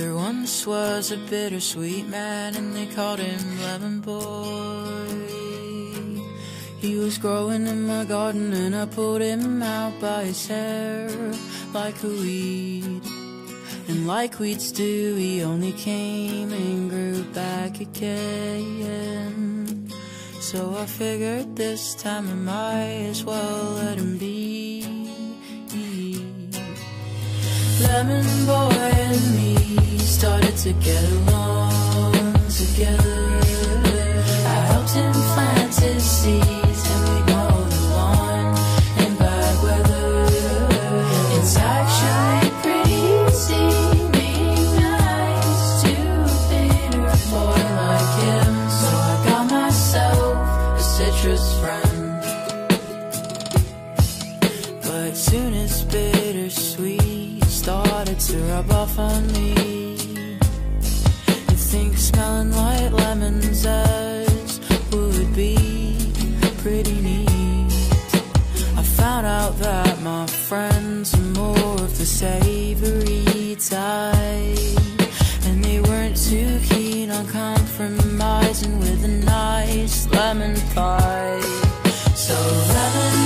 There once was a bittersweet man and they called him Lemon Boy. He was growing in my garden and I pulled him out by his hair like a weed. And like weeds do, he only came and grew back again. So I figured this time I might as well let him be. Lemon boy and me started to get along together. Rub off on me, you think smelling like lemon zest would be pretty neat. I found out that my friends are more of the savory type, and they weren't too keen on compromising with a nice lemon pie. So lemon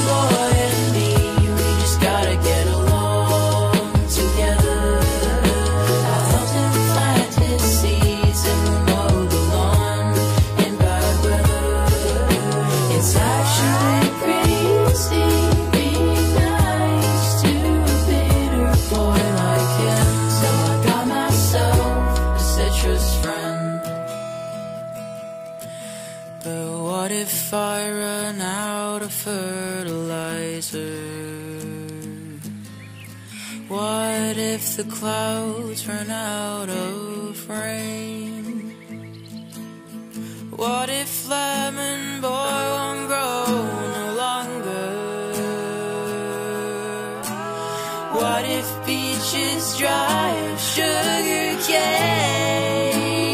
if I run out of fertilizer? What if the clouds run out of rain? What if lemon boy won't grow no longer? What if beaches dry of sugar cane?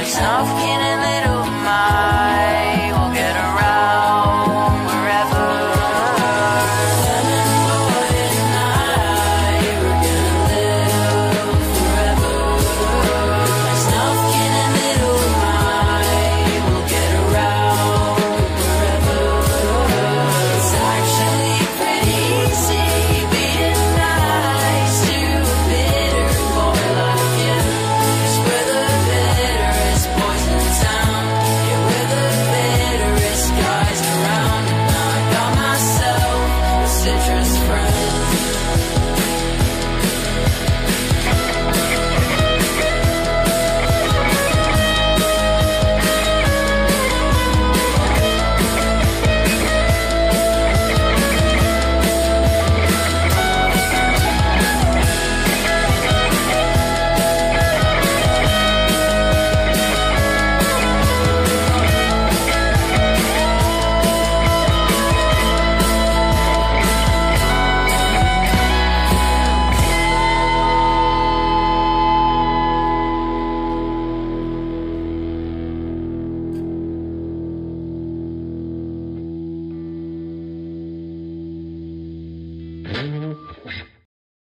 myself, getting